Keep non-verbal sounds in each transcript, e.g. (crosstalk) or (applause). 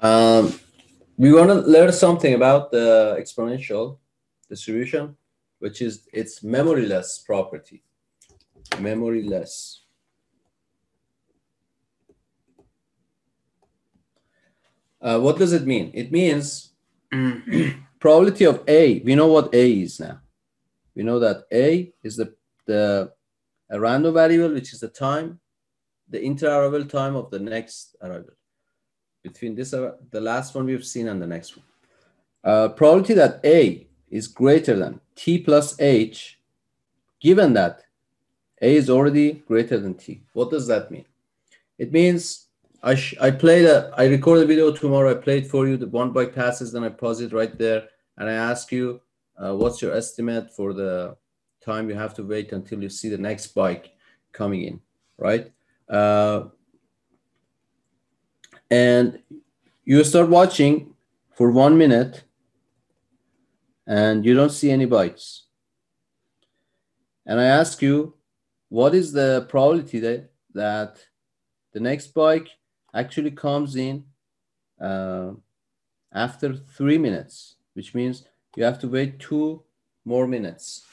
Um, we want to learn something about the exponential distribution, which is its memoryless property. Memoryless. Uh, what does it mean? It means (clears throat) probability of A. We know what A is now. We know that A is the, the a random variable, which is the time, the inter-arrival time of the next arrival. Between this, uh, the last one we've seen and the next one. Uh, probability that A is greater than T plus H, given that A is already greater than T. What does that mean? It means I, I played a, I record a video tomorrow. I played for you the one bike passes, then I pause it right there. And I ask you, uh, what's your estimate for the time you have to wait until you see the next bike coming in, right? Uh, and you start watching for one minute and you don't see any bites. And I ask you, what is the probability that, that the next bike actually comes in uh, after three minutes, which means you have to wait two more minutes.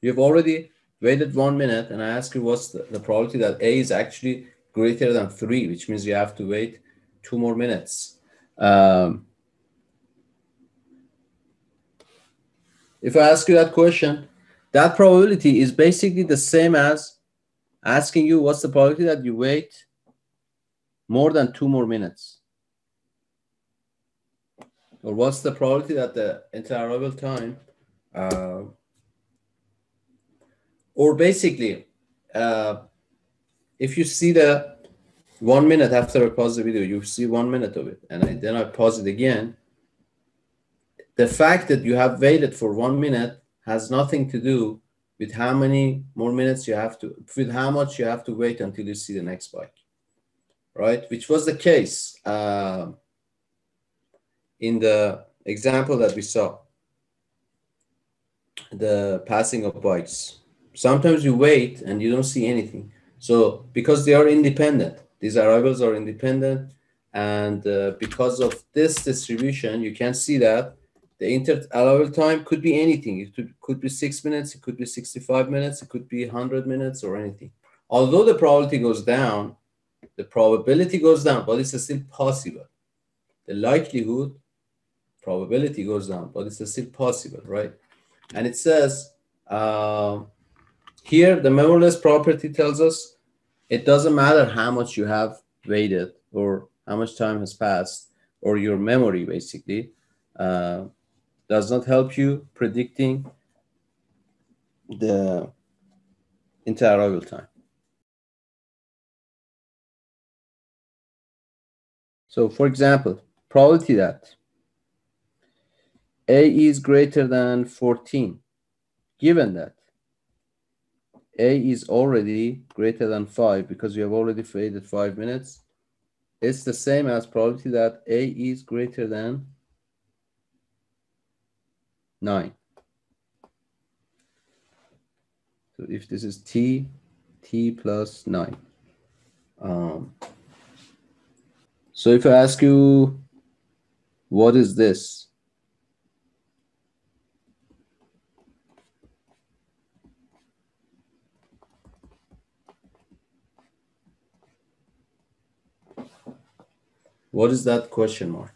You've already waited one minute, and I ask you what's the, the probability that A is actually greater than three, which means you have to wait two more minutes. Um, if I ask you that question, that probability is basically the same as asking you what's the probability that you wait more than two more minutes? Or what's the probability that the inter-arrival time, uh, or basically, uh, if you see the one minute after I pause the video, you see one minute of it, and I, then I pause it again. The fact that you have waited for one minute has nothing to do with how many more minutes you have to, with how much you have to wait until you see the next bike right? Which was the case uh, in the example that we saw, the passing of bikes. Sometimes you wait and you don't see anything. So because they are independent, these arrivals are independent, and uh, because of this distribution, you can see that the inter-arrival time could be anything. It could, could be six minutes, it could be 65 minutes, it could be 100 minutes or anything. Although the probability goes down, the probability goes down, but it's still possible. The likelihood, probability goes down, but it's still possible, right? And it says uh, here the memoryless property tells us it doesn't matter how much you have waited or how much time has passed or your memory basically uh, does not help you predicting the inter-arrival time. So for example, probability that A is greater than 14, given that A is already greater than 5 because you have already waited 5 minutes, it's the same as probability that A is greater than 9. So if this is T, T plus 9. Um, so if I ask you, what is this? What is that question mark?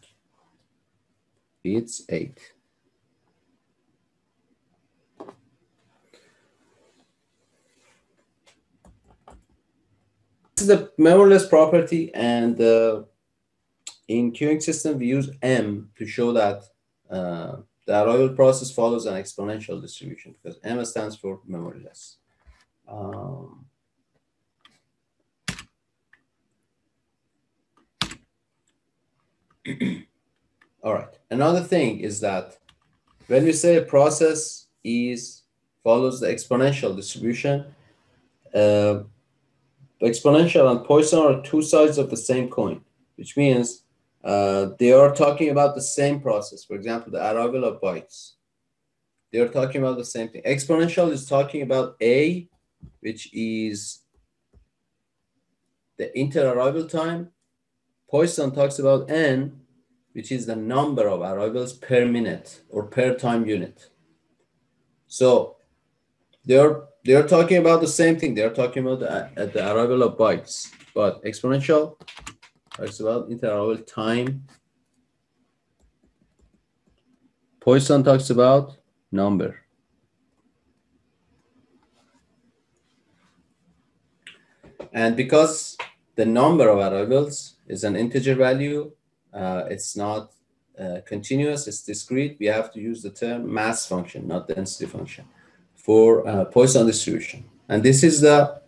It's 8. This is the memoryless property and uh, in queuing system, we use M to show that uh, the arrival process follows an exponential distribution because M stands for memoryless. Um, (clears throat) all right. Another thing is that when we say a process is follows the exponential distribution, uh, exponential and Poisson are two sides of the same coin, which means uh, they are talking about the same process. For example, the arrival of bikes. They are talking about the same thing. Exponential is talking about A, which is the inter-arrival time Poisson talks about n, which is the number of arrivals per minute or per time unit. So they're they're talking about the same thing. They're talking about the, at the arrival of bikes, but exponential talks about interval time. Poisson talks about number. And because the number of arrivals is an integer value, uh, it's not uh, continuous, it's discrete, we have to use the term mass function, not density function, for uh, Poisson distribution. And this is the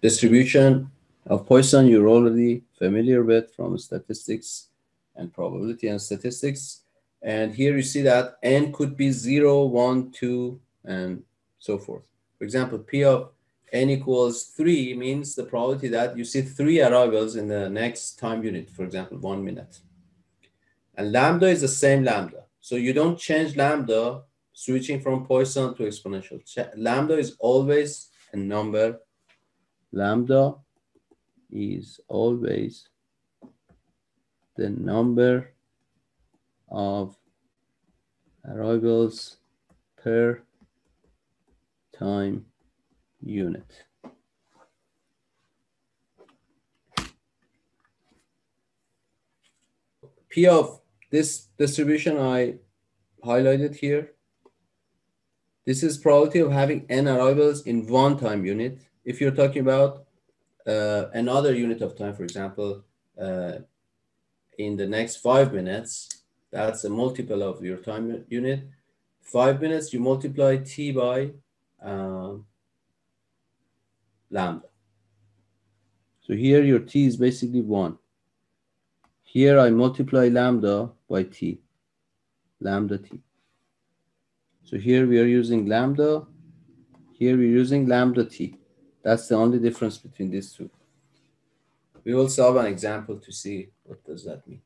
distribution of Poisson you're already familiar with from statistics and probability and statistics. And here you see that n could be 0, 1, 2, and so forth. For example, P of n equals 3 means the probability that you see three arrivals in the next time unit, for example, one minute. And lambda is the same lambda. So you don't change lambda switching from Poisson to exponential. Lambda is always a number. Lambda is always the number of arrivals per time unit. P of this distribution I highlighted here. This is probability of having n arrivals in one time unit. If you're talking about uh, another unit of time, for example, uh, in the next five minutes, that's a multiple of your time unit. Five minutes, you multiply t by um, lambda. So here your t is basically 1. Here I multiply lambda by t, lambda t. So here we are using lambda, here we're using lambda t. That's the only difference between these two. We will solve an example to see what does that mean.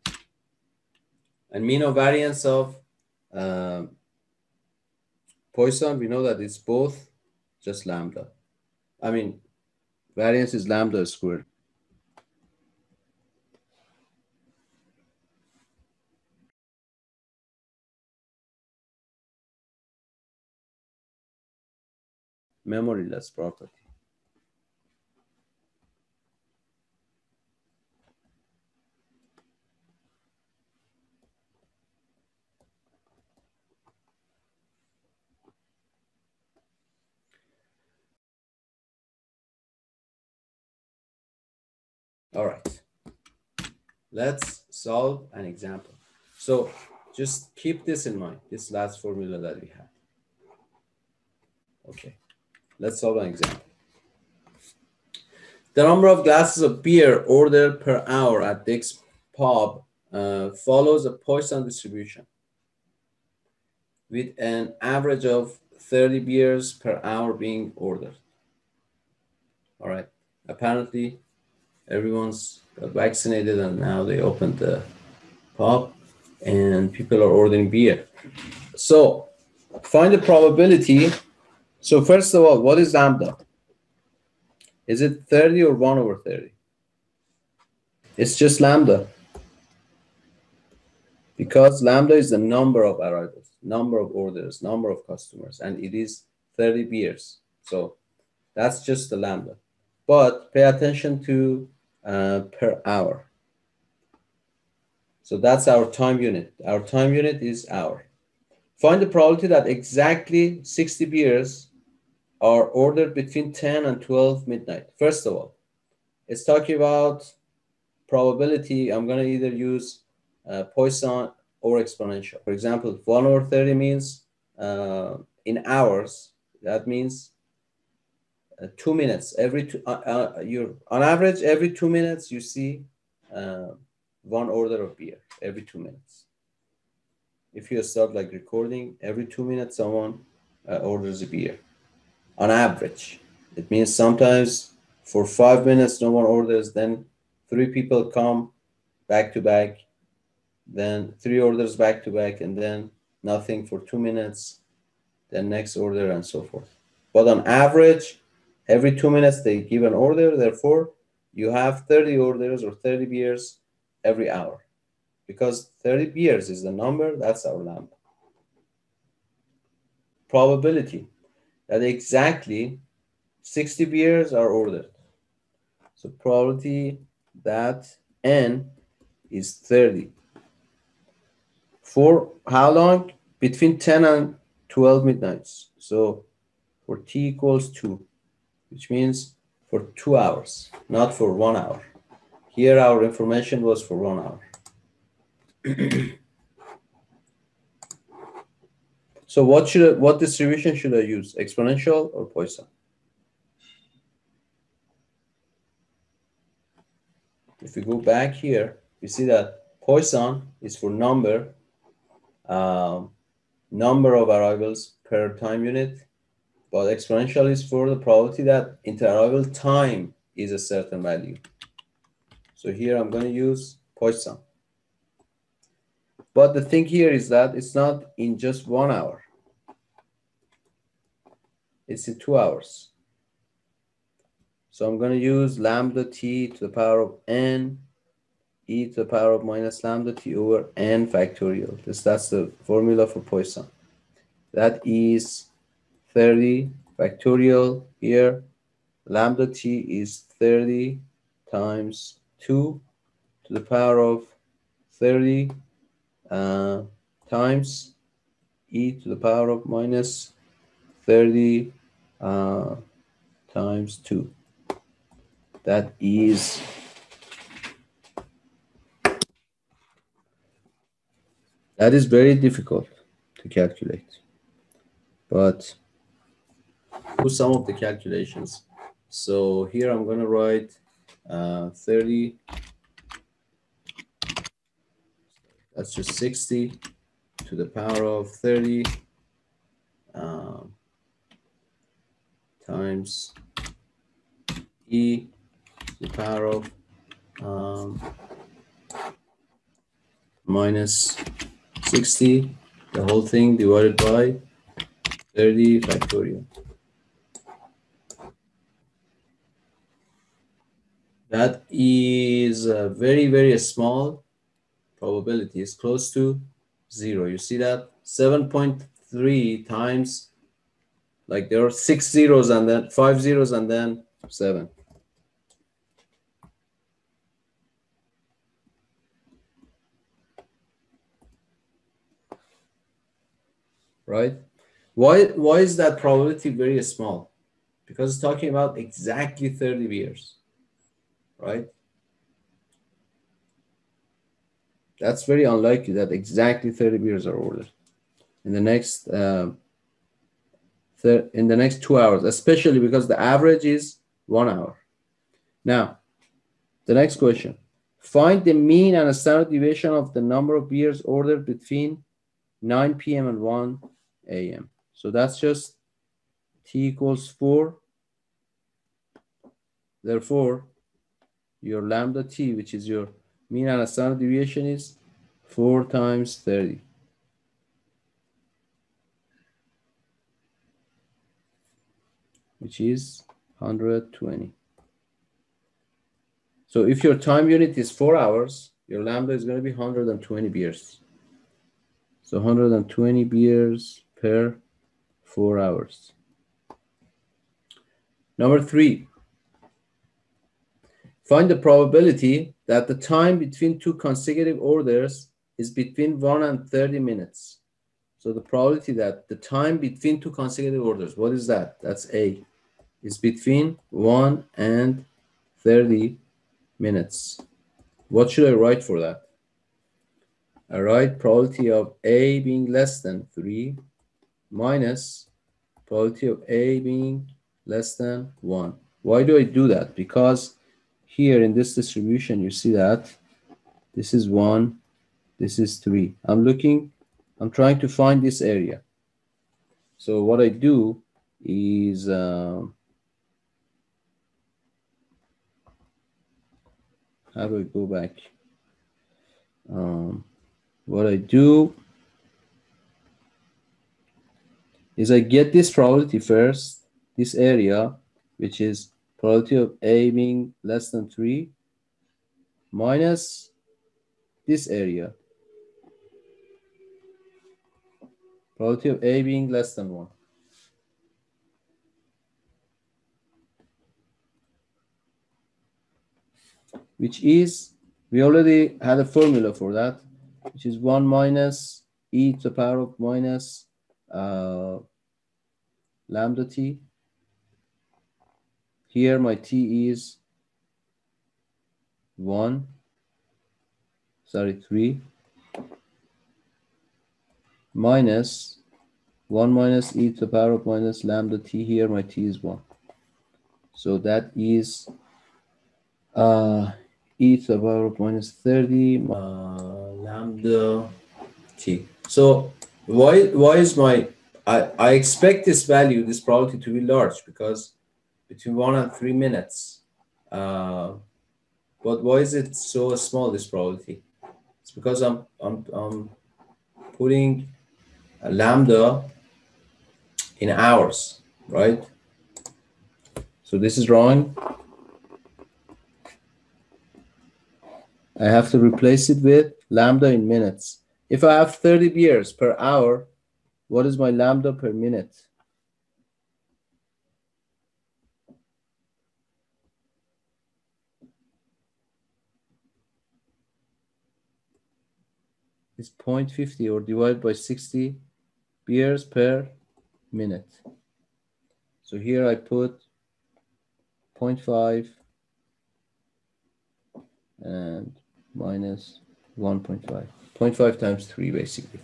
And mean of variance of um, Poisson, we know that it's both just lambda. I mean, Variance is lambda squared. Memoryless property. All right. Let's solve an example. So just keep this in mind, this last formula that we have. Okay, let's solve an example. The number of glasses of beer ordered per hour at Dick's pub uh, follows a Poisson distribution with an average of 30 beers per hour being ordered. All right, apparently everyone's vaccinated and now they opened the pub and people are ordering beer. So find the probability. So first of all, what is lambda? Is it 30 or 1 over 30? It's just lambda. Because lambda is the number of arrivals, number of orders, number of customers, and it is 30 beers. So that's just the lambda. But pay attention to uh, per hour. So that's our time unit. Our time unit is hour. Find the probability that exactly 60 beers are ordered between 10 and 12 midnight. First of all, it's talking about probability. I'm going to either use uh, Poisson or exponential. For example, 1 over 30 means uh, in hours. That means uh, two minutes. Every two uh, uh, you on average every two minutes you see uh, one order of beer every two minutes. If you start like recording every two minutes someone uh, orders a beer. On average. It means sometimes for five minutes no one orders then three people come back to back then three orders back to back and then nothing for two minutes then next order and so forth. But on average Every two minutes, they give an order. Therefore, you have 30 orders or 30 beers every hour. Because 30 beers is the number, that's our lambda. Probability that exactly 60 beers are ordered. So probability that n is 30. For how long? Between 10 and 12 midnights. So for t equals 2, which means for two hours, not for one hour. Here our information was for one hour. (clears throat) so what should what distribution should I use? Exponential or Poisson? If we go back here, we see that Poisson is for number, um, number of arrivals per time unit, but exponential is for the probability that inter-arrival time is a certain value. So here I'm going to use Poisson. But the thing here is that it's not in just one hour. It's in two hours. So I'm going to use lambda t to the power of n e to the power of minus lambda t over n factorial. This, that's the formula for Poisson. That is 30 factorial here. Lambda t is 30 times 2 to the power of 30 uh, times e to the power of minus 30 uh, times 2 that is that is very difficult to calculate but do some of the calculations so here I'm going to write uh, 30 that's just 60 to the power of 30 um, times e to the power of um, minus 60, the whole thing divided by 30 factorial. That is a very, very small probability. It's close to zero. You see that? 7.3 times, like there are six zeros and then five zeros and then seven. right? Why, why is that probability very small? Because it's talking about exactly 30 years, right? That's very unlikely that exactly 30 beers are ordered in the next uh, in the next two hours, especially because the average is one hour. Now, the next question. Find the mean and standard deviation of the number of beers ordered between 9 p.m. and 1 a.m. So that's just t equals 4. Therefore, your lambda t, which is your mean and standard deviation, is 4 times 30. Which is 120. So if your time unit is 4 hours, your lambda is going to be 120 beers. So 120 beers per 4 hours. Number 3. Find the probability that the time between two consecutive orders is between 1 and 30 minutes. So the probability that the time between two consecutive orders, what is that? That's A, is between 1 and 30 minutes. What should I write for that? I write probability of A being less than 3 minus probability of A being less than 1. Why do I do that? Because here in this distribution, you see that this is 1, this is 3. I'm looking, I'm trying to find this area. So what I do is um, how do I go back? Um, what I do is I get this probability first, this area, which is probability of A being less than 3, minus this area. Probability of A being less than 1. Which is, we already had a formula for that, which is 1 minus e to the power of minus uh, lambda t. Here my t is 1, sorry, 3, minus 1 minus e to the power of minus lambda t here, my t is 1. So that is uh, e to the power of minus 30 uh, lambda t. So why, why is my, I, I expect this value, this probability to be large because between 1 and 3 minutes, uh, but why is it so small, this probability? It's because I'm, I'm, I'm putting a lambda in hours, right? So this is wrong. I have to replace it with lambda in minutes. If I have 30 beers per hour, what is my lambda per minute? Is 0.50 or divided by 60 beers per minute. So here I put 0.5 and minus 1.5. 0.5 times 3 basically.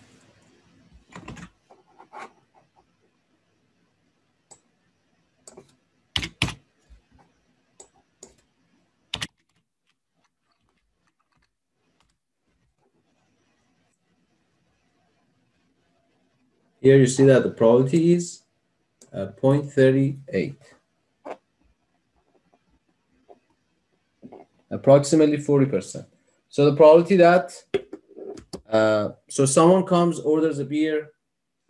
Here you see that the probability is uh, 0.38. Approximately 40%. So the probability that, uh, so someone comes, orders a beer,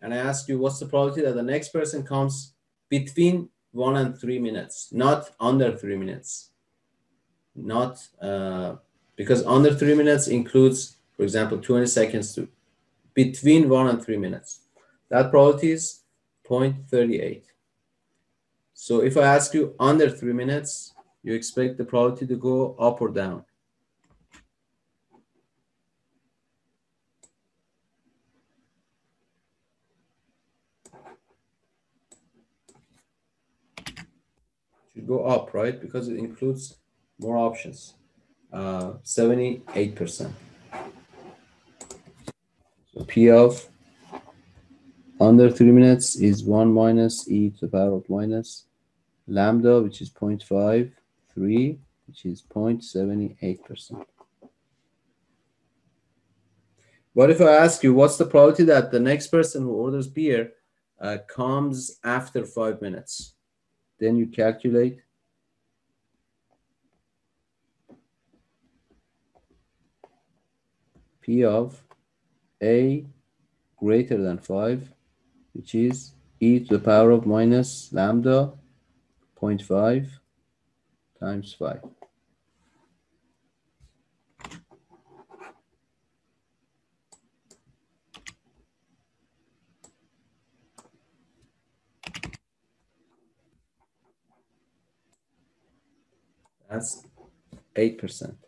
and I ask you, what's the probability that the next person comes between one and three minutes, not under three minutes. Not, uh, because under three minutes includes, for example, 20 seconds to between one and three minutes. That probability is 0.38. So if I ask you under three minutes, you expect the probability to go up or down. Should go up, right? Because it includes more options. Uh, 78%. So P of under three minutes is one minus e to the power of minus lambda, which is 0.53, which is 0.78%. What if I ask you, what's the probability that the next person who orders beer uh, comes after five minutes? Then you calculate. P of A greater than 5 which is e to the power of minus lambda 0.5 times 5. That's 8%.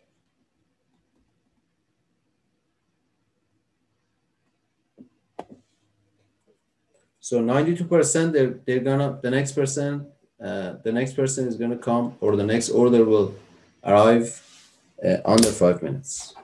So 92% they're they're gonna the next person uh, the next person is gonna come or the next order will arrive uh, under five minutes.